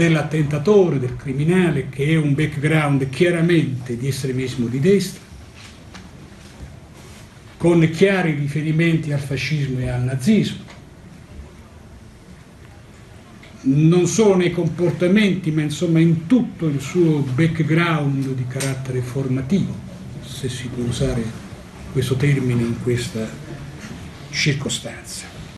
dell'attentatore, del criminale, che è un background chiaramente di estremismo di destra, con chiari riferimenti al fascismo e al nazismo. Non solo nei comportamenti, ma insomma in tutto il suo background di carattere formativo, se si può usare questo termine in questa circostanza.